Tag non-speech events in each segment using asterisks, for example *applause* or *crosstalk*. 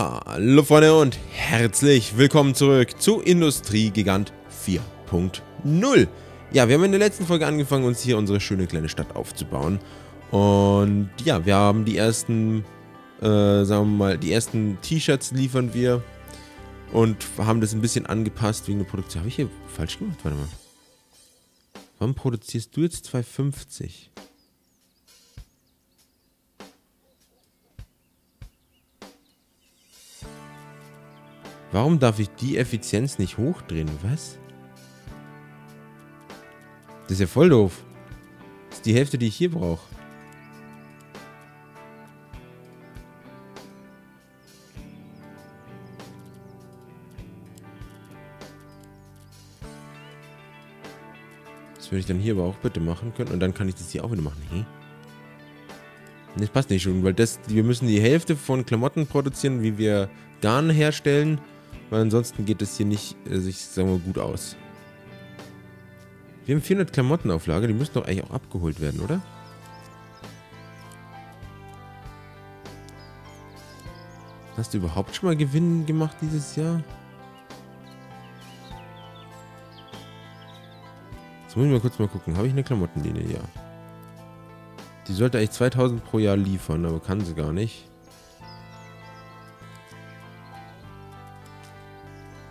Hallo Freunde und herzlich willkommen zurück zu Industriegigant 4.0. Ja, wir haben in der letzten Folge angefangen, uns hier unsere schöne kleine Stadt aufzubauen. Und ja, wir haben die ersten, äh, sagen wir mal, die ersten T-Shirts liefern wir. Und haben das ein bisschen angepasst wegen der Produktion. Habe ich hier falsch gemacht? Warte mal. Warum produzierst du jetzt 250? Warum darf ich die Effizienz nicht hochdrehen? Was? Das ist ja voll doof. Das ist die Hälfte, die ich hier brauche. Das würde ich dann hier aber auch bitte machen können. Und dann kann ich das hier auch wieder machen. Hey? Das passt nicht schon, weil das, wir müssen die Hälfte von Klamotten produzieren, wie wir Garn herstellen. Weil ansonsten geht das hier nicht, äh, sich, sagen wir, gut aus. Wir haben 400 Klamotten auf Lager. Die müssen doch eigentlich auch abgeholt werden, oder? Hast du überhaupt schon mal Gewinn gemacht dieses Jahr? Jetzt muss ich mal kurz mal gucken. Habe ich eine Klamottenlinie? Ja. Die sollte eigentlich 2000 pro Jahr liefern, aber kann sie gar nicht.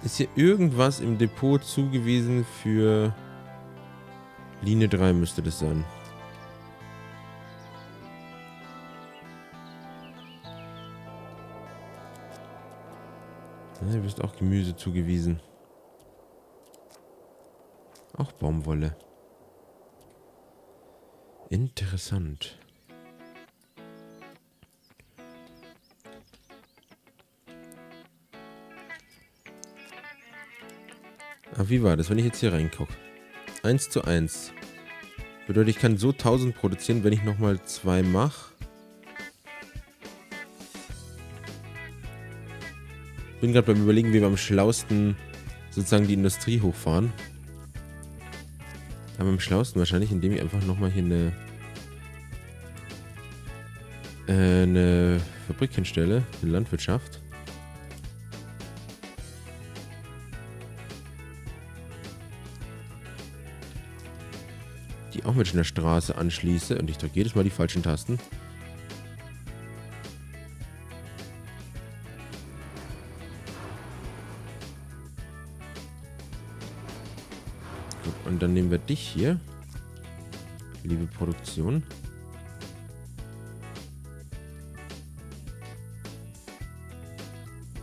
Ist hier irgendwas im Depot zugewiesen für Linie 3 müsste das sein. Ja, du bist auch Gemüse zugewiesen. Auch Baumwolle. Interessant. Ah, wie war das, wenn ich jetzt hier reingucke? 1 zu 1. Bedeutet, ich kann so 1000 produzieren, wenn ich nochmal 2 mache. Bin gerade beim überlegen, wie wir am schlausten sozusagen die Industrie hochfahren. Aber am schlausten wahrscheinlich, indem ich einfach nochmal hier eine, äh, eine Fabrik hinstelle, eine Landwirtschaft. Auch mit einer Straße anschließe und ich drücke jedes Mal die falschen Tasten. Und dann nehmen wir dich hier. Liebe Produktion.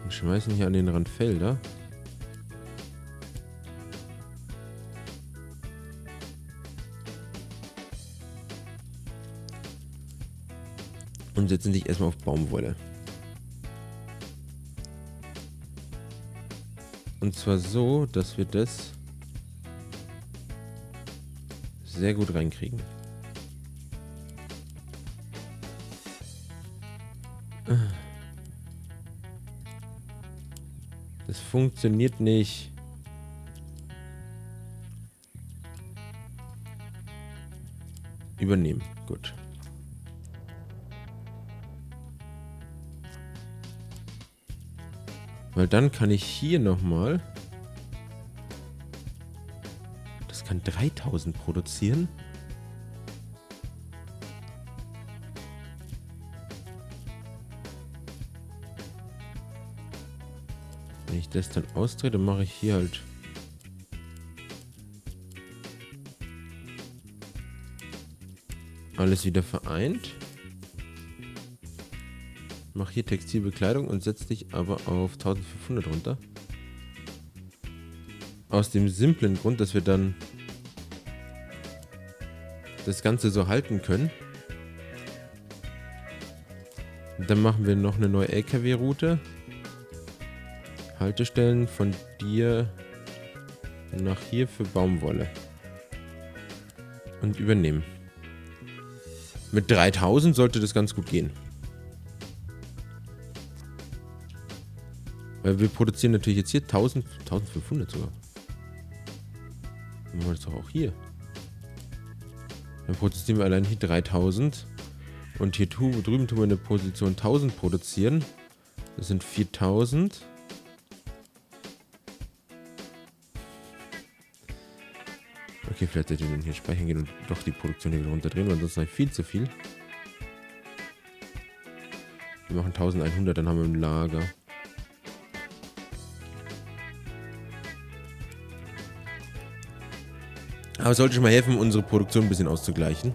Und schmeißen hier an den Rand Felder. Und setzen dich erstmal auf Baumwolle. Und zwar so, dass wir das sehr gut reinkriegen. Das funktioniert nicht. Übernehmen. Gut. Weil dann kann ich hier nochmal... Das kann 3000 produzieren. Wenn ich das dann ausdrehe, dann mache ich hier halt... Alles wieder vereint. Mach hier Textilbekleidung und setz dich aber auf 1500 runter. Aus dem simplen Grund, dass wir dann das Ganze so halten können. Dann machen wir noch eine neue LKW-Route. Haltestellen von dir nach hier für Baumwolle. Und übernehmen. Mit 3000 sollte das ganz gut gehen. Weil wir produzieren natürlich jetzt hier 1000, 1500 sogar. Dann machen wir das doch auch hier. Dann produzieren wir allein hier 3000. Und hier drüben tun wir eine Position 1000 produzieren. Das sind 4000. Okay, vielleicht hätte ich den hier speichern gehen und doch die Produktion hier wieder runterdrehen, weil sonst habe ich viel zu viel. Wir machen 1100, dann haben wir ein Lager. Aber es sollte schon mal helfen, unsere Produktion ein bisschen auszugleichen.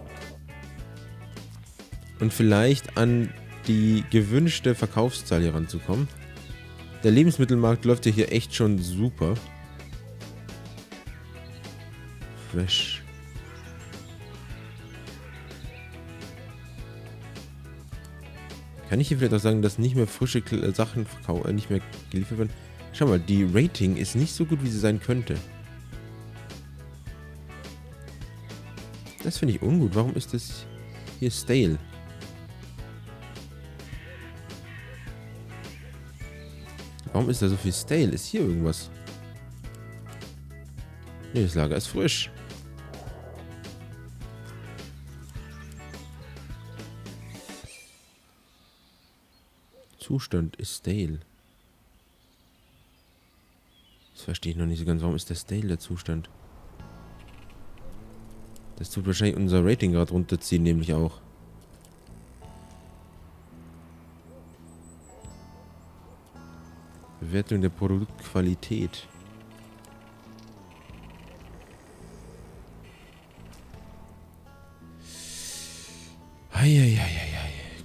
Und vielleicht an die gewünschte Verkaufszahl hier ranzukommen. Der Lebensmittelmarkt läuft ja hier echt schon super. Fresh. Kann ich hier vielleicht auch sagen, dass nicht mehr frische äh, Sachen äh, nicht mehr geliefert werden? Schau mal, die Rating ist nicht so gut, wie sie sein könnte. Das finde ich ungut. Warum ist das hier stale? Warum ist da so viel stale? Ist hier irgendwas? Nee, das Lager ist frisch. Zustand ist stale. Das verstehe ich noch nicht so ganz. Warum ist der stale, der Zustand? Das tut wahrscheinlich unser Rating gerade runterziehen, nämlich auch. Bewertung der Produktqualität. Eieieiei.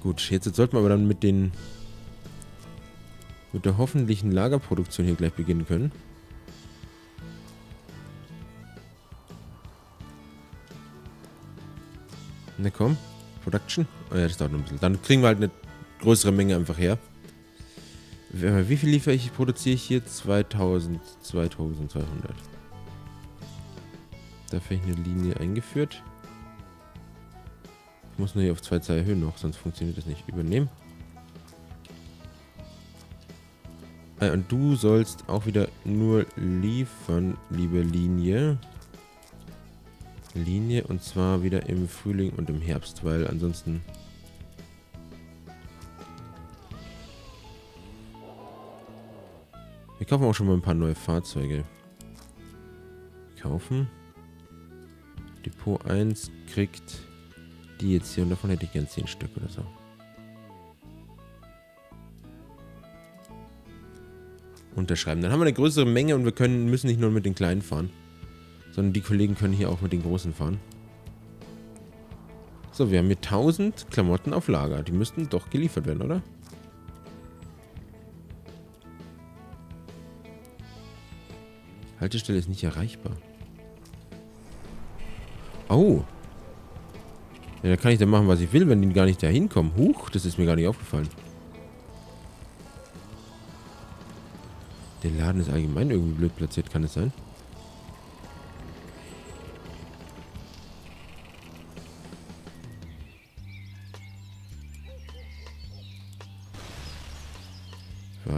Gut, jetzt, jetzt sollten wir aber dann mit den mit der hoffentlichen Lagerproduktion hier gleich beginnen können. Na komm. Production. Oh ja, das dauert noch ein bisschen. Dann kriegen wir halt eine größere Menge einfach her. Wie viel liefere ich, produziere ich hier? 2000, 2200. Dafür habe ich eine Linie eingeführt. Ich muss nur hier auf 2 Zahl erhöhen noch, sonst funktioniert das nicht. Übernehmen. Ah, und du sollst auch wieder nur liefern, liebe Linie. Linie und zwar wieder im Frühling und im Herbst, weil ansonsten... Wir kaufen auch schon mal ein paar neue Fahrzeuge. Kaufen. Depot 1 kriegt die jetzt hier und davon hätte ich gern 10 Stück oder so. Unterschreiben. Dann haben wir eine größere Menge und wir können, müssen nicht nur mit den kleinen fahren sondern die Kollegen können hier auch mit den Großen fahren. So, wir haben hier 1000 Klamotten auf Lager. Die müssten doch geliefert werden, oder? Haltestelle ist nicht erreichbar. Oh. Ja, da kann ich dann machen, was ich will, wenn die gar nicht da hinkommen. Huch, das ist mir gar nicht aufgefallen. Der Laden ist allgemein irgendwie blöd platziert, kann es sein?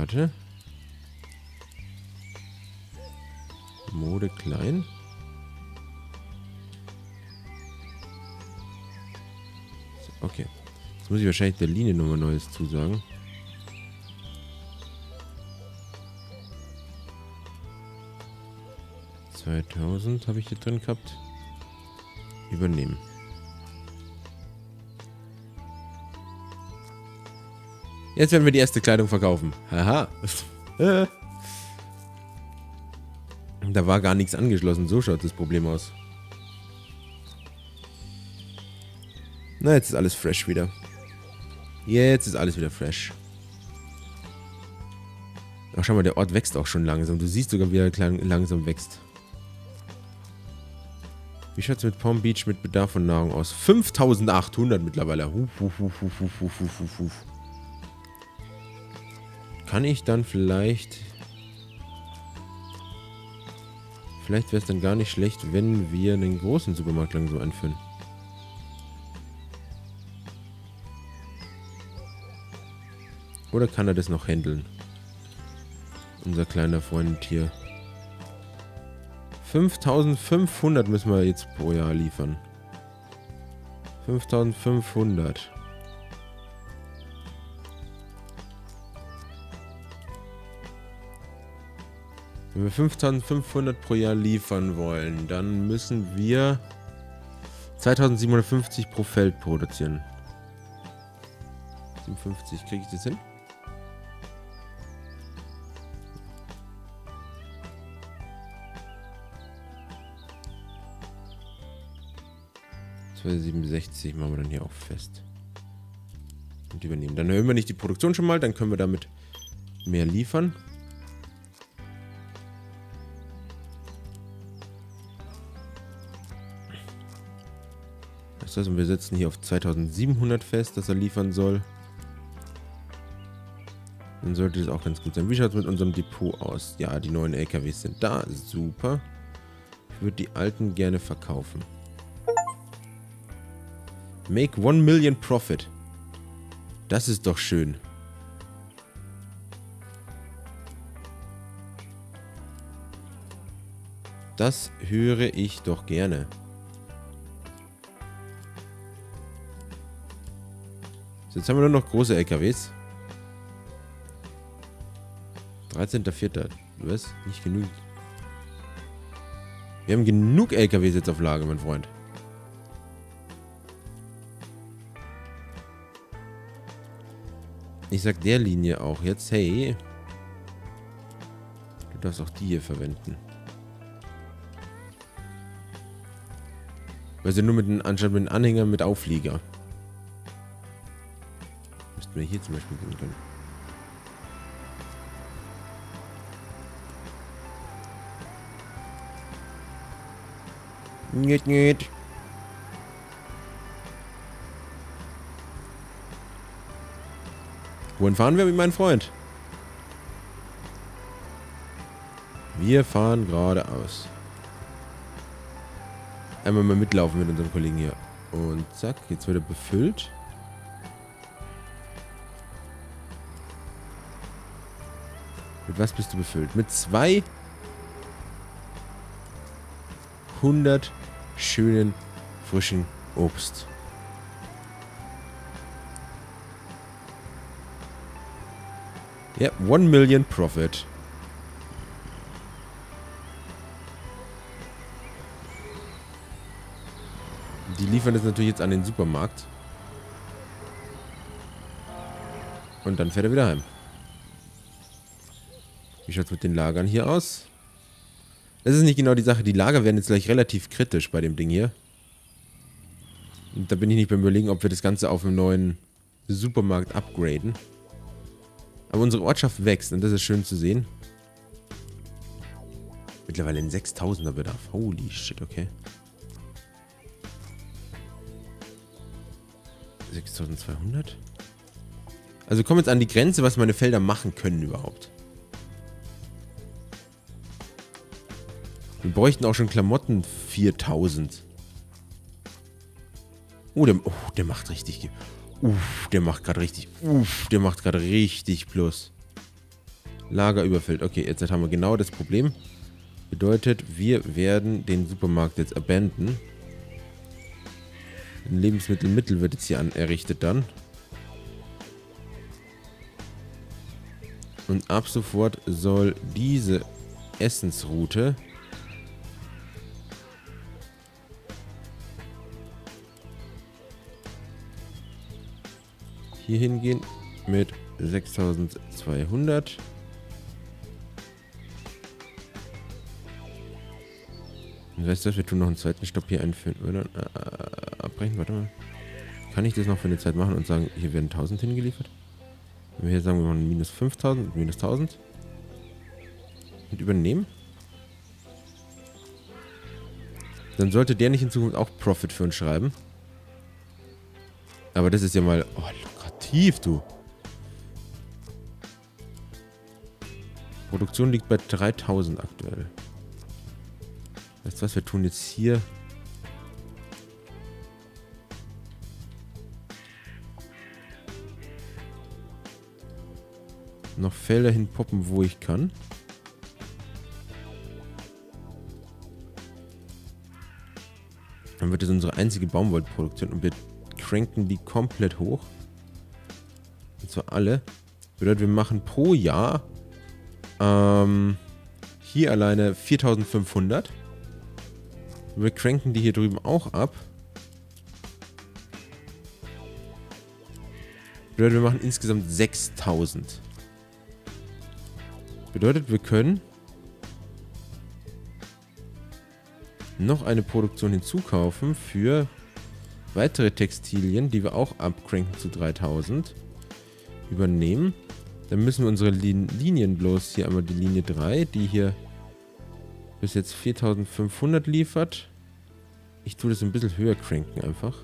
Warte. Mode klein. Okay. Jetzt muss ich wahrscheinlich der Linie nochmal Neues zusagen. Zweitausend habe ich hier drin gehabt. Übernehmen. Jetzt werden wir die erste Kleidung verkaufen. Haha. da war gar nichts angeschlossen. So schaut das Problem aus. Na, jetzt ist alles fresh wieder. Jetzt ist alles wieder fresh. Ach, schau mal, der Ort wächst auch schon langsam. Du siehst sogar, wie er langsam wächst. Wie schaut es mit Palm Beach mit Bedarf von Nahrung aus? 5800 mittlerweile. Huf, huf, huf, huf, huf, huf, huf, huf. Kann ich dann vielleicht... Vielleicht wäre es dann gar nicht schlecht, wenn wir einen großen Supermarkt langsam einführen. Oder kann er das noch handeln? Unser kleiner Freund hier. 5500 müssen wir jetzt pro Jahr liefern. 5500. Wenn wir 5500 pro Jahr liefern wollen, dann müssen wir 2750 pro Feld produzieren. 57, kriege ich das hin? ...267 machen wir dann hier auch fest. Und übernehmen. Dann erhöhen wir nicht die Produktion schon mal, dann können wir damit mehr liefern. Das heißt, wir setzen hier auf 2700 fest, dass er liefern soll. Dann sollte das auch ganz gut sein. Wie schaut es mit unserem Depot aus? Ja, die neuen LKWs sind da. Super. Ich würde die alten gerne verkaufen. Make 1 Million Profit. Das ist doch schön. Das höre ich doch gerne. Jetzt haben wir nur noch große LKWs. 13.04. Was? Nicht genug. Wir haben genug LKWs jetzt auf Lager, mein Freund. Ich sag der Linie auch jetzt, hey. Du darfst auch die hier verwenden. Weil sie nur mit einem, anstatt mit einem Anhänger mit Auflieger. Müssten wir hier zum Beispiel gehen können. Nicht, nicht. Wohin fahren wir mit meinem Freund? Wir fahren geradeaus. Einmal mal mitlaufen mit unserem Kollegen hier. Und zack, jetzt wird er befüllt. Was bist du befüllt? Mit 200 schönen, frischen Obst. Ja, 1 Million Profit. Die liefern das natürlich jetzt an den Supermarkt. Und dann fährt er wieder heim. Wie schaut es mit den Lagern hier aus? Das ist nicht genau die Sache. Die Lager werden jetzt gleich relativ kritisch bei dem Ding hier. Und da bin ich nicht beim Überlegen, ob wir das Ganze auf einem neuen Supermarkt upgraden. Aber unsere Ortschaft wächst und das ist schön zu sehen. Mittlerweile ein 6000er Bedarf. Holy shit, okay. 6200? Also kommen jetzt an die Grenze, was meine Felder machen können überhaupt. Wir bräuchten auch schon Klamotten 4000. Oh, der, oh, der macht richtig... Uff, der macht gerade richtig... Uff, der macht gerade richtig plus. Lager überfüllt. Okay, jetzt haben wir genau das Problem. Bedeutet, wir werden den Supermarkt jetzt abandon. Ein Lebensmittelmittel wird jetzt hier an, errichtet dann. Und ab sofort soll diese Essensroute hier hingehen mit 6200. Und weißt du, wir tun noch einen zweiten Stopp hier einführen. Oder? Äh, abbrechen, warte mal. Kann ich das noch für eine Zeit machen und sagen, hier werden 1000 hingeliefert? Wenn wir hier sagen, wir machen minus 5000 und minus 1000. Und übernehmen. Dann sollte der nicht in Zukunft auch Profit für uns schreiben. Aber das ist ja mal... Oh, tief, du. Produktion liegt bei 3000 aktuell. Weißt du was, wir tun jetzt hier... noch Felder hinpoppen, wo ich kann. Dann wird es unsere einzige Baumwollproduktion und wir cranken die komplett hoch. Und zwar alle. Bedeutet, wir machen pro Jahr, ähm, Hier alleine 4500. Wir cranken die hier drüben auch ab. Bedeutet, wir machen insgesamt 6000. Bedeutet, wir können noch eine Produktion hinzukaufen für weitere Textilien, die wir auch abcranken zu 3000. Übernehmen. Dann müssen wir unsere Linien bloß hier einmal die Linie 3, die hier bis jetzt 4500 liefert. Ich tue das ein bisschen höher cranken einfach.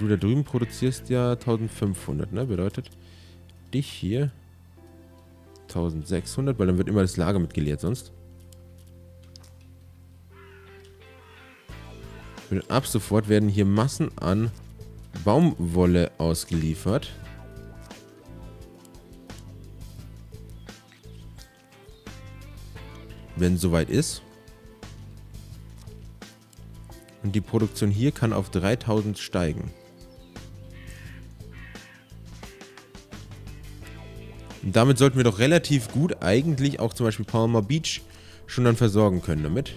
du da drüben produzierst ja 1500, ne? Bedeutet, dich hier 1600, weil dann wird immer das Lager mitgeleert sonst. Und ab sofort werden hier Massen an Baumwolle ausgeliefert. Wenn soweit ist. Und die Produktion hier kann auf 3000 steigen. Und damit sollten wir doch relativ gut eigentlich auch zum Beispiel Palmer Beach schon dann versorgen können damit.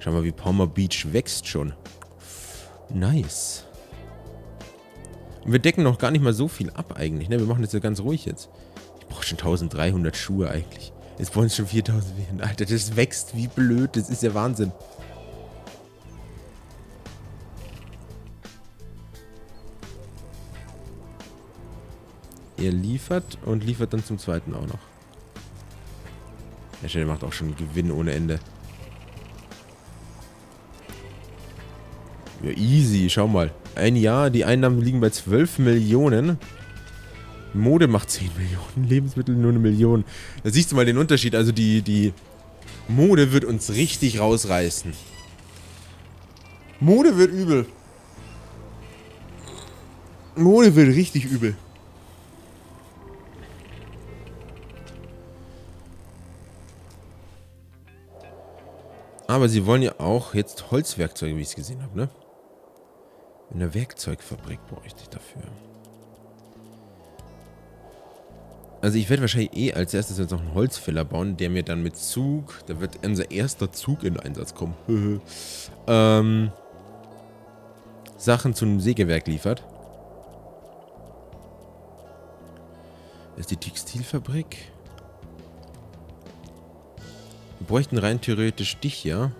Schau mal, wie Palmer Beach wächst schon. Nice. Und wir decken noch gar nicht mal so viel ab eigentlich, ne? Wir machen das ja ganz ruhig jetzt. Ich brauche schon 1300 Schuhe eigentlich. Jetzt wollen es schon 4000 werden. Alter, das wächst wie blöd. Das ist ja Wahnsinn. Er liefert und liefert dann zum zweiten auch noch. Der Stelle macht auch schon Gewinn ohne Ende. Ja, easy. Schau mal. Ein Jahr, die Einnahmen liegen bei 12 Millionen. Mode macht 10 Millionen, *laughs* Lebensmittel nur eine Million. Da siehst du mal den Unterschied. Also die, die Mode wird uns richtig rausreißen. Mode wird übel. Mode wird richtig übel. Aber sie wollen ja auch jetzt Holzwerkzeuge, wie ich es gesehen habe, ne? In der Werkzeugfabrik bräuchte ich dafür. Also ich werde wahrscheinlich eh als erstes jetzt noch einen Holzfäller bauen, der mir dann mit Zug, da wird unser erster Zug in Einsatz kommen, *laughs* ähm, Sachen zu einem Sägewerk liefert. Das ist die Textilfabrik. Wir bräuchten rein theoretisch dich, ja?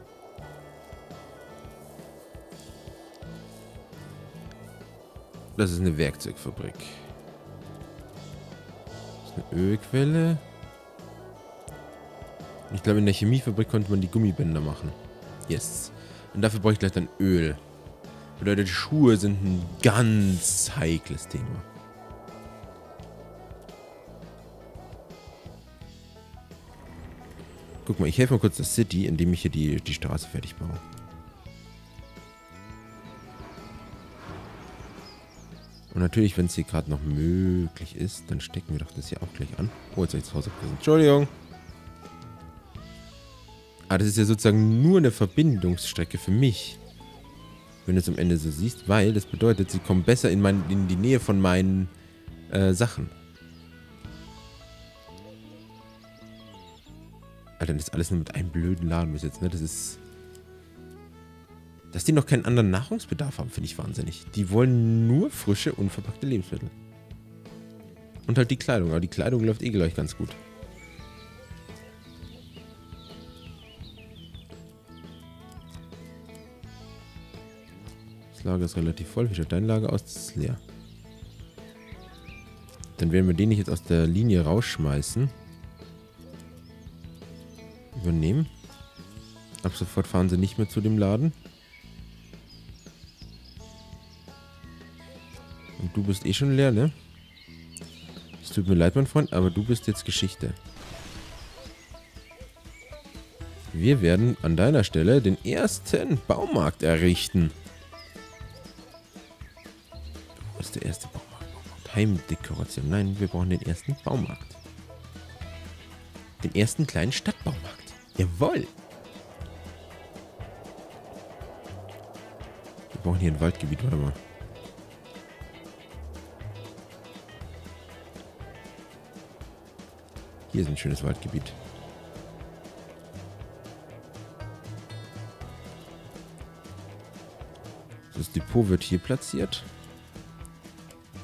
Das ist eine Werkzeugfabrik. Das ist eine Ölquelle. Ich glaube, in der Chemiefabrik konnte man die Gummibänder machen. Yes. Und dafür brauche ich gleich dann Öl. Bedeutet, Schuhe sind ein ganz heikles Thema. Guck mal, ich helfe mal kurz der City, indem ich hier die, die Straße fertig baue. Und natürlich, wenn es hier gerade noch möglich ist, dann stecken wir doch das hier auch gleich an. Oh, jetzt habe ich das Haus abgerissen. Entschuldigung. Ah, das ist ja sozusagen nur eine Verbindungsstrecke für mich. Wenn du es am Ende so siehst, weil das bedeutet, sie kommen besser in, mein, in die Nähe von meinen äh, Sachen. Alter, das ist alles nur mit einem blöden Laden bis jetzt, ne? Das ist... Dass die noch keinen anderen Nahrungsbedarf haben, finde ich wahnsinnig. Die wollen nur frische, unverpackte Lebensmittel. Und halt die Kleidung. Aber die Kleidung läuft eh gleich ganz gut. Das Lager ist relativ voll. Wie schaut dein Lager aus? Das ist leer. Dann werden wir den nicht jetzt aus der Linie rausschmeißen übernehmen. Ab sofort fahren sie nicht mehr zu dem Laden. Und du bist eh schon leer, ne? Es tut mir leid, mein Freund, aber du bist jetzt Geschichte. Wir werden an deiner Stelle den ersten Baumarkt errichten. Wo ist der erste Baumarkt? Heimdekoration. Nein, wir brauchen den ersten Baumarkt. Den ersten kleinen Stadtbaumarkt. Jawoll. Wir brauchen hier ein Waldgebiet, warte mal. Hier ist ein schönes Waldgebiet. Das Depot wird hier platziert.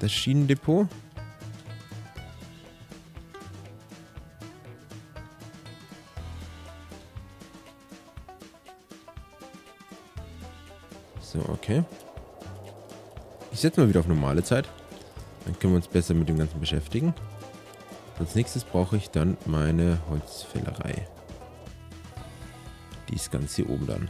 Das Schienendepot. So, okay. Ich setze mal wieder auf normale Zeit. Dann können wir uns besser mit dem Ganzen beschäftigen. Als nächstes brauche ich dann meine Holzfällerei. Die ist ganz hier oben dann.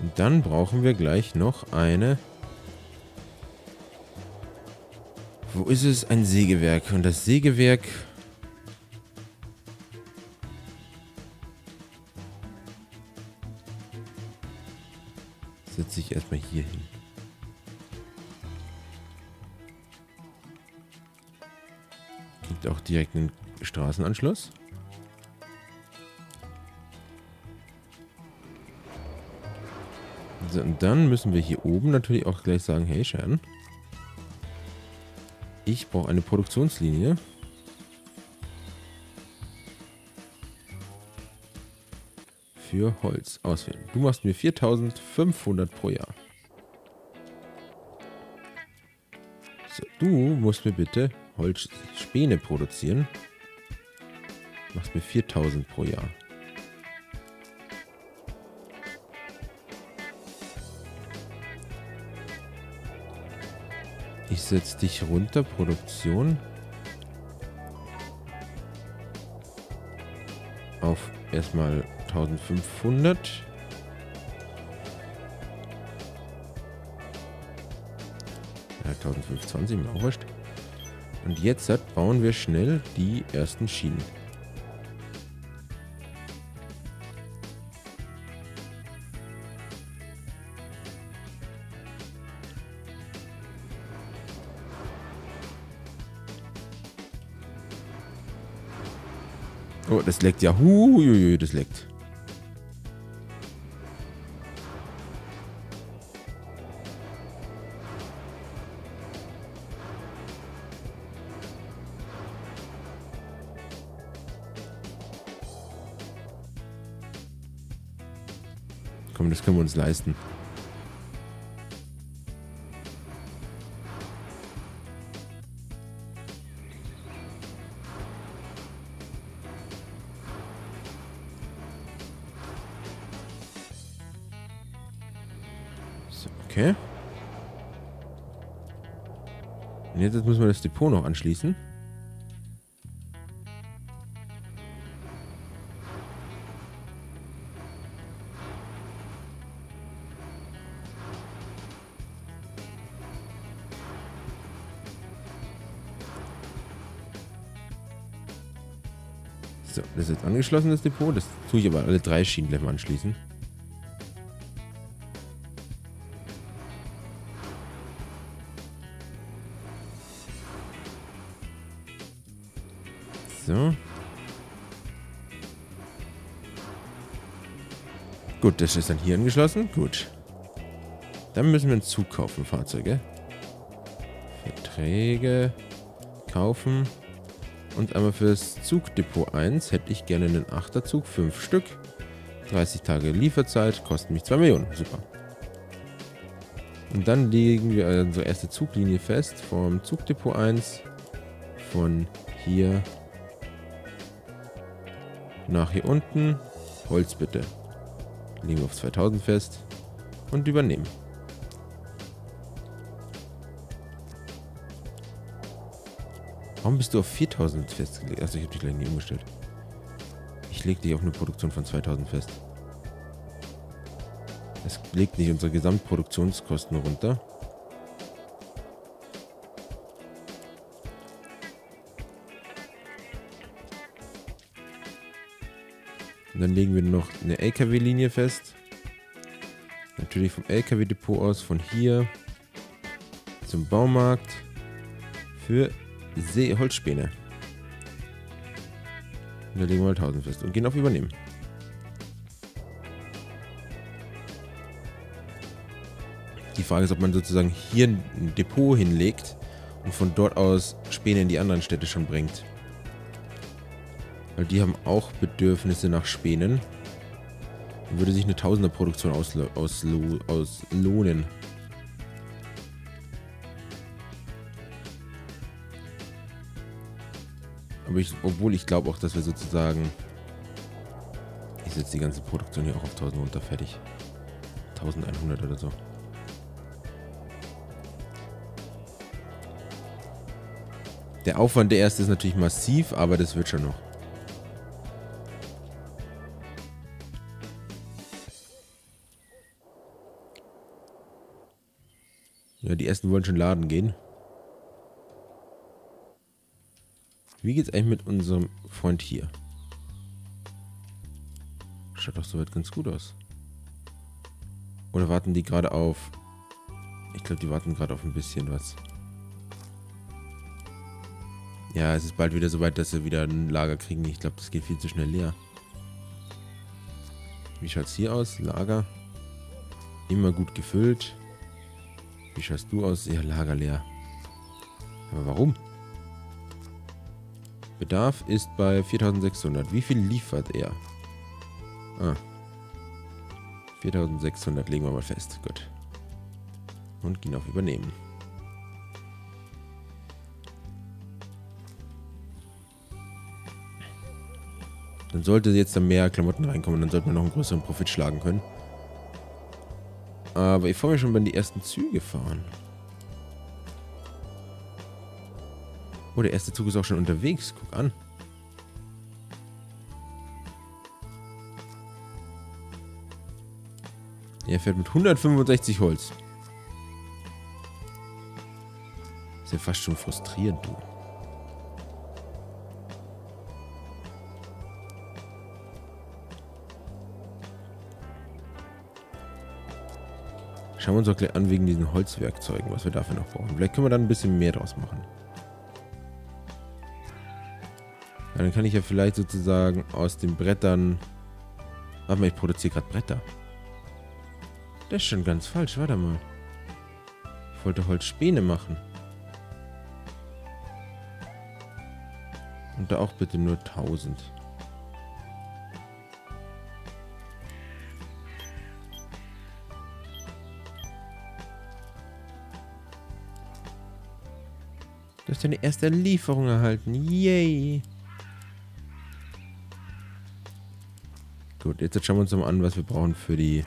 Und dann brauchen wir gleich noch eine... Wo ist es? Ein Sägewerk. Und das Sägewerk setze ich erstmal hier hin. Gibt auch direkt einen Straßenanschluss. So, und dann müssen wir hier oben natürlich auch gleich sagen, hey Shan, ich brauche eine Produktionslinie. Für Holz auswählen. Du machst mir 4500 pro Jahr. So, du musst mir bitte Holzspäne produzieren. Machst mir 4000 pro Jahr. Ich setze dich runter, Produktion. Auf erstmal 1500. Ja, 1520 mir auch wurscht. Und jetzt bauen wir schnell die ersten Schienen. Oh, das leckt ja. Huiuiui, das leckt. Komm, das können wir uns leisten. So, okay. Und jetzt müssen wir das Depot noch anschließen. Das ist jetzt angeschlossen, das Depot. Das tue ich aber alle drei Schienen gleich mal anschließen. So. Gut, das ist dann hier angeschlossen. Gut. Dann müssen wir einen Zug kaufen, Fahrzeuge. Verträge kaufen. Und einmal fürs Zugdepot 1 hätte ich gerne einen Achterzug, 5 Stück. 30 Tage Lieferzeit, kosten mich 2 Millionen. Super. Und dann legen wir unsere erste Zuglinie fest vom Zugdepot 1 von hier nach hier unten. Holz bitte. Legen wir auf 2000 fest und übernehmen. Warum bist du auf 4000 festgelegt? Also ich habe dich gleich nie umgestellt. Ich lege dich auf eine Produktion von 2000 fest. Es legt nicht unsere Gesamtproduktionskosten runter. Und dann legen wir noch eine LKW-Linie fest. Natürlich vom LKW-Depot aus von hier zum Baumarkt für See Holzspäne. Da legen wir mal 1000 fest und gehen auf Übernehmen. Die Frage ist, ob man sozusagen hier ein Depot hinlegt und von dort aus Späne in die anderen Städte schon bringt. Weil die haben auch Bedürfnisse nach Spänen. Dann würde sich eine Tausenderproduktion auslohnen. Aus, aus Ich, obwohl ich glaube auch, dass wir sozusagen... Ich setze die ganze Produktion hier auch auf 1000 runter, fertig. 1100 oder so. Der Aufwand der erste ist natürlich massiv, aber das wird schon noch. Ja, die ersten wollen schon laden gehen. Wie geht's eigentlich mit unserem Freund hier? Schaut doch soweit ganz gut aus. Oder warten die gerade auf... Ich glaube, die warten gerade auf ein bisschen was. Ja, es ist bald wieder soweit, dass sie wieder ein Lager kriegen. Ich glaube, das geht viel zu schnell leer. Wie schaut es hier aus? Lager. Immer gut gefüllt. Wie schaust du aus? Ja, Lager leer. Aber warum? Bedarf ist bei 4600. Wie viel liefert er? Ah. 4600 legen wir mal fest. Gut. Und gehen auf Übernehmen. Dann sollte jetzt da mehr Klamotten reinkommen. Dann sollten wir noch einen größeren Profit schlagen können. Aber ich freue mich schon, wenn die ersten Züge fahren. Oh, der erste Zug ist auch schon unterwegs. Guck an. Er fährt mit 165 Holz. Ist ja fast schon frustrierend, du. Schauen wir uns auch gleich an wegen diesen Holzwerkzeugen, was wir dafür noch brauchen. Vielleicht können wir dann ein bisschen mehr draus machen. Ja, dann kann ich ja vielleicht sozusagen aus den Brettern... Warte mal, ich produziere gerade Bretter. Das ist schon ganz falsch, warte mal. Ich wollte Holzspäne machen. Und da auch bitte nur 1000. Du hast deine erste Lieferung erhalten. Yay! Gut, jetzt schauen wir uns mal an, was wir brauchen für die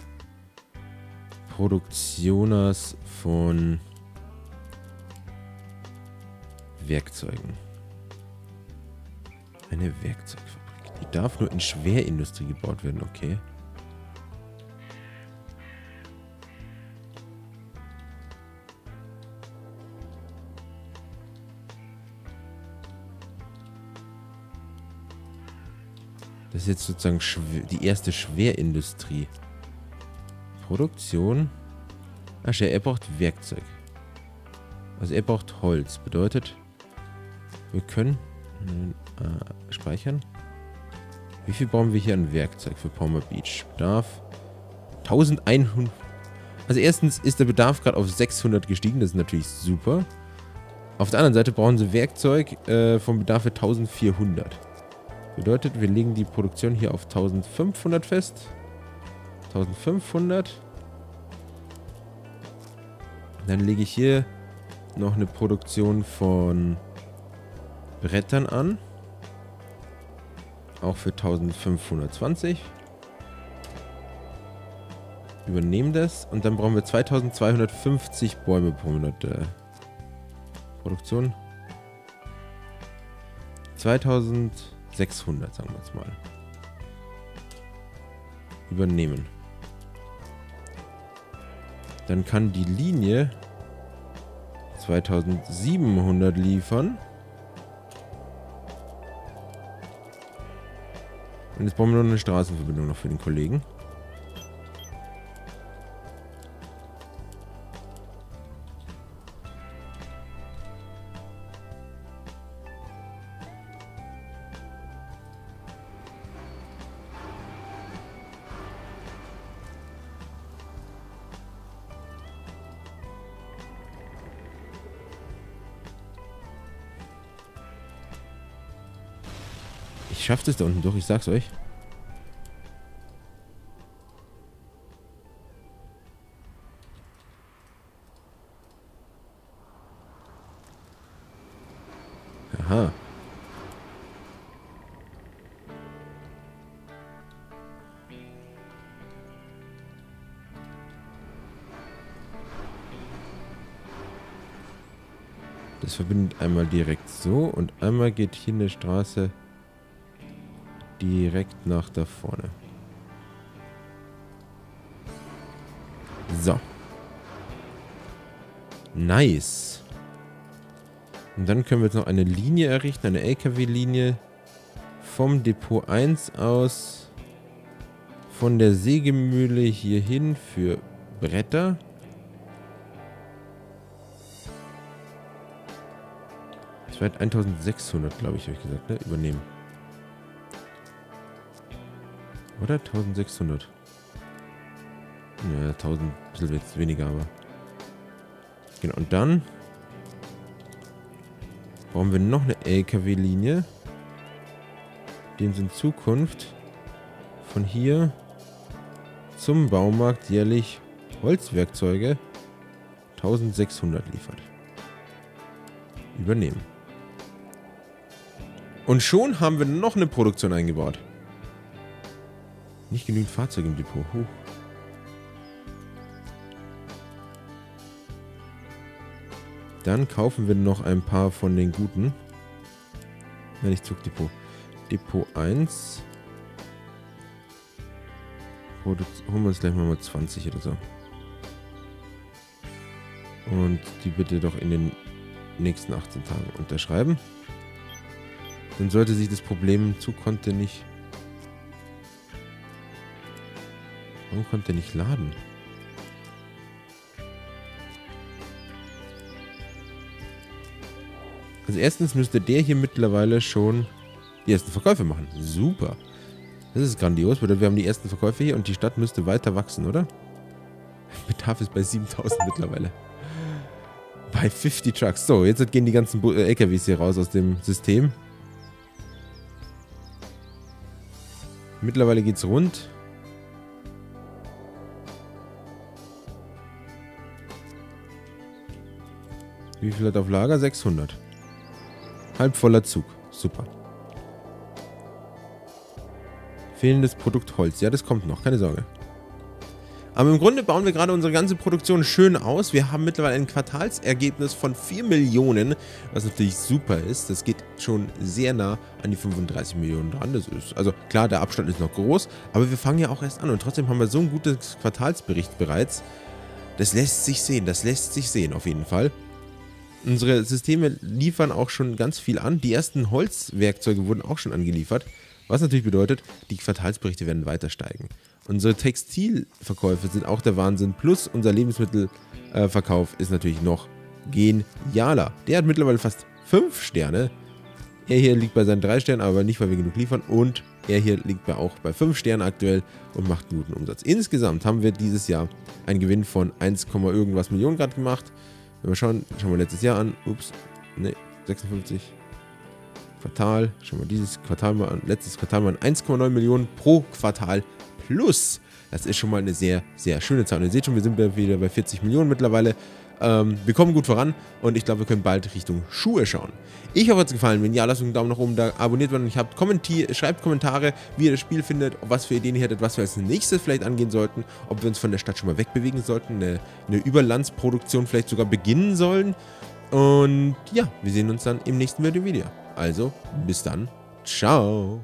Produktioners von Werkzeugen. Eine Werkzeugfabrik. Die darf nur in Schwerindustrie gebaut werden, okay. Das ist jetzt sozusagen die erste Schwerindustrie. Produktion. Ach ja, er braucht Werkzeug. Also er braucht Holz. Bedeutet, wir können äh, speichern. Wie viel brauchen wir hier an Werkzeug für Palmer Beach? Bedarf 1100. Also erstens ist der Bedarf gerade auf 600 gestiegen. Das ist natürlich super. Auf der anderen Seite brauchen sie Werkzeug äh, vom Bedarf für 1400. Bedeutet, wir legen die Produktion hier auf 1500 fest. 1500. Dann lege ich hier noch eine Produktion von Brettern an. Auch für 1520. Übernehmen das. Und dann brauchen wir 2250 Bäume pro Monat. Äh, Produktion. 2000... 600, sagen wir jetzt mal. Übernehmen. Dann kann die Linie 2700 liefern. Und jetzt brauchen wir noch eine Straßenverbindung noch für den Kollegen. Ich schaff das da unten durch, ich sag's euch. Aha. Das verbindet einmal direkt so und einmal geht hier eine Straße direkt nach da vorne. So. Nice. Und dann können wir jetzt noch eine Linie errichten, eine LKW-Linie vom Depot 1 aus von der Sägemühle hier hin für Bretter. Das war 1600, glaube ich, habe ich gesagt, ne? Übernehmen. Oder 1600? Ja, 1000, ein bisschen jetzt weniger, aber. Genau, und dann brauchen wir noch eine LKW-Linie, die uns in Zukunft von hier zum Baumarkt jährlich Holzwerkzeuge 1600 liefert. Übernehmen. Und schon haben wir noch eine Produktion eingebaut. Nicht genügend Fahrzeuge im Depot. Huh. Dann kaufen wir noch ein paar von den guten. Nein, nicht Zugdepot. Depot 1. Produ holen wir uns gleich mal, mal 20 oder so. Und die bitte doch in den nächsten 18 Tagen unterschreiben. Dann sollte sich das Problem zu konnte nicht Warum konnte der nicht laden? Also erstens müsste der hier mittlerweile schon die ersten Verkäufe machen. Super. Das ist grandios. Wir haben die ersten Verkäufe hier und die Stadt müsste weiter wachsen, oder? *laughs* Bedarf ist bei 7000 mittlerweile. Bei 50 Trucks. So, jetzt gehen die ganzen LKWs hier raus aus dem System. Mittlerweile geht's rund. Wie viel hat auf Lager? 600. Halb voller Zug. Super. Fehlendes Produkt Holz. Ja, das kommt noch. Keine Sorge. Aber im Grunde bauen wir gerade unsere ganze Produktion schön aus. Wir haben mittlerweile ein Quartalsergebnis von 4 Millionen, was natürlich super ist. Das geht schon sehr nah an die 35 Millionen dran. Das ist, also klar, der Abstand ist noch groß, aber wir fangen ja auch erst an und trotzdem haben wir so ein gutes Quartalsbericht bereits. Das lässt sich sehen, das lässt sich sehen auf jeden Fall. Unsere Systeme liefern auch schon ganz viel an. Die ersten Holzwerkzeuge wurden auch schon angeliefert. Was natürlich bedeutet, die Quartalsberichte werden weiter steigen. Unsere Textilverkäufe sind auch der Wahnsinn. Plus unser Lebensmittelverkauf ist natürlich noch genialer. Der hat mittlerweile fast 5 Sterne. Er hier liegt bei seinen 3 Sternen, aber nicht, weil wir genug liefern. Und er hier liegt bei auch bei 5 Sternen aktuell und macht guten Umsatz. Insgesamt haben wir dieses Jahr einen Gewinn von 1, irgendwas Millionen Grad gemacht. Wenn wir schauen, schauen wir letztes Jahr an. Ups, ne, 56. Quartal, schauen wir dieses Quartal mal an. Letztes Quartal waren 1,9 Millionen pro Quartal plus. Das ist schon mal eine sehr, sehr schöne Zahl. Und ihr seht schon, wir sind wieder bei 40 Millionen mittlerweile. Ähm, wir kommen gut voran und ich glaube, wir können bald Richtung Schuhe schauen. Ich hoffe, es hat gefallen. Wenn ja, lasst einen Daumen nach oben da, abonniert werden und ich habt, kommentiert, schreibt Kommentare, wie ihr das Spiel findet, was für Ideen ihr hättet, was wir als nächstes vielleicht angehen sollten, ob wir uns von der Stadt schon mal wegbewegen sollten, eine, eine Überlandsproduktion vielleicht sogar beginnen sollen. Und ja, wir sehen uns dann im nächsten Video. Also, bis dann. Ciao.